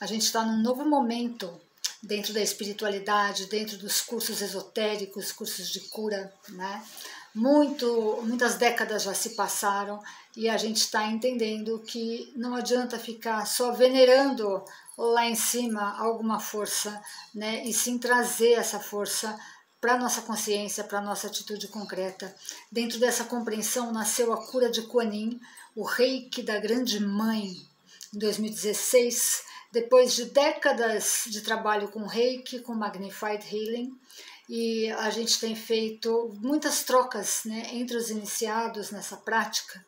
a gente está num novo momento dentro da espiritualidade, dentro dos cursos esotéricos, cursos de cura, né? Muito, muitas décadas já se passaram e a gente está entendendo que não adianta ficar só venerando lá em cima alguma força, né? E sim trazer essa força para nossa consciência, para nossa atitude concreta. Dentro dessa compreensão nasceu a cura de Kuan Yin, o reiki da grande mãe, em 2016, depois de décadas de trabalho com reiki, com Magnified Healing, e a gente tem feito muitas trocas né, entre os iniciados nessa prática.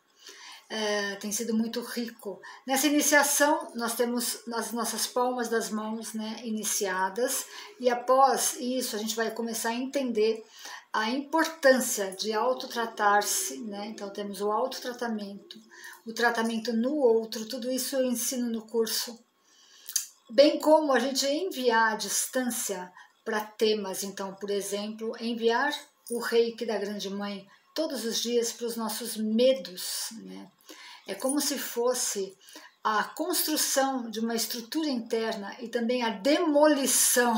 É, tem sido muito rico. Nessa iniciação, nós temos as nossas palmas das mãos né, iniciadas, e após isso, a gente vai começar a entender a importância de autotratar-se, né? Então temos o autotratamento, o tratamento no outro, tudo isso eu ensino no curso. Bem como a gente enviar à distância para temas, então, por exemplo, enviar o reiki da Grande Mãe todos os dias para os nossos medos, né? É como se fosse a construção de uma estrutura interna e também a demolição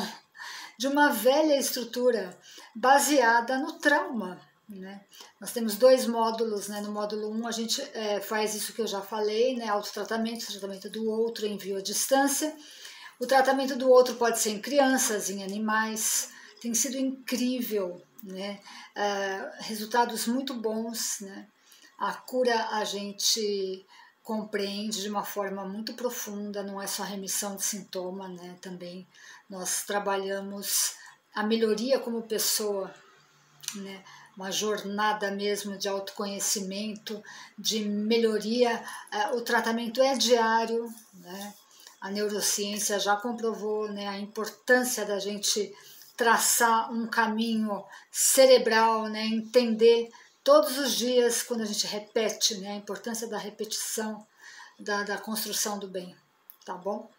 de uma velha estrutura baseada no trauma. Né? Nós temos dois módulos, né? no módulo 1 um, a gente é, faz isso que eu já falei, né? autotratamento, tratamento do outro, envio à distância. O tratamento do outro pode ser em crianças, em animais, tem sido incrível, né? Uh, resultados muito bons. Né? A cura a gente compreende de uma forma muito profunda, não é só remissão de sintoma, né? Também nós trabalhamos a melhoria como pessoa, né? Uma jornada mesmo de autoconhecimento, de melhoria. O tratamento é diário, né? A neurociência já comprovou né, a importância da gente traçar um caminho cerebral, né, entender todos os dias, quando a gente repete, né, a importância da repetição, da, da construção do bem, tá bom?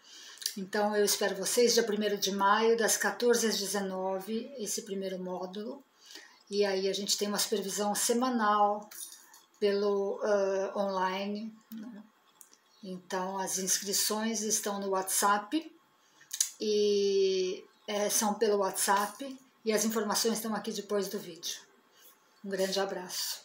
Então eu espero vocês dia 1 de maio, das 14 às 19, esse primeiro módulo. E aí a gente tem uma supervisão semanal pelo uh, online. Né? Então as inscrições estão no WhatsApp e é, são pelo WhatsApp e as informações estão aqui depois do vídeo. Um grande abraço.